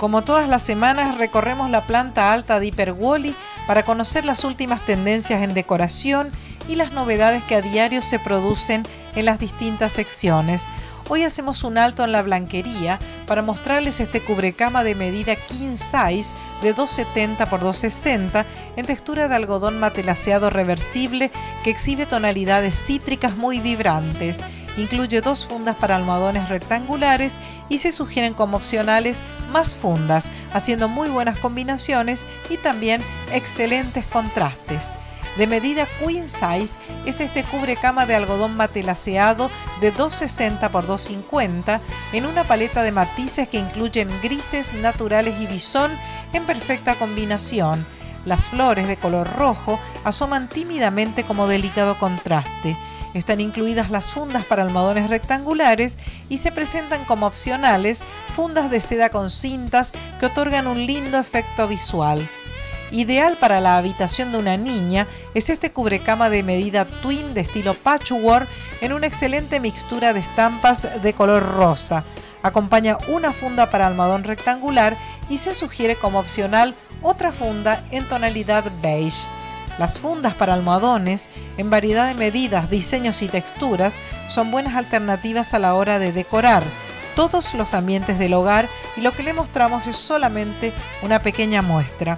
Como todas las semanas recorremos la planta alta de Hiperwoli para conocer las últimas tendencias en decoración y las novedades que a diario se producen en las distintas secciones. Hoy hacemos un alto en la blanquería para mostrarles este cubrecama de medida king size de 270 x 260 en textura de algodón matelaceado reversible que exhibe tonalidades cítricas muy vibrantes. Incluye dos fundas para almohadones rectangulares y se sugieren como opcionales más fundas, haciendo muy buenas combinaciones y también excelentes contrastes. De medida queen size es este cubrecama de algodón matelaceado de 260 x 250 en una paleta de matices que incluyen grises, naturales y bisón en perfecta combinación. Las flores de color rojo asoman tímidamente como delicado contraste. Están incluidas las fundas para almohadones rectangulares y se presentan como opcionales fundas de seda con cintas que otorgan un lindo efecto visual. Ideal para la habitación de una niña es este cubrecama de medida twin de estilo patchwork en una excelente mixtura de estampas de color rosa. Acompaña una funda para almohadón rectangular y se sugiere como opcional otra funda en tonalidad beige. Las fundas para almohadones, en variedad de medidas, diseños y texturas, son buenas alternativas a la hora de decorar todos los ambientes del hogar y lo que le mostramos es solamente una pequeña muestra.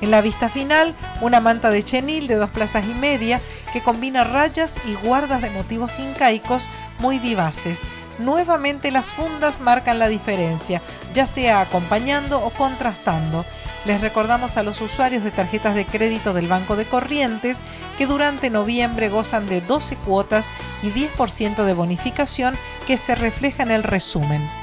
En la vista final, una manta de chenil de dos plazas y media que combina rayas y guardas de motivos incaicos muy vivaces. Nuevamente las fundas marcan la diferencia, ya sea acompañando o contrastando. Les recordamos a los usuarios de tarjetas de crédito del Banco de Corrientes que durante noviembre gozan de 12 cuotas y 10% de bonificación que se refleja en el resumen.